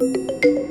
Música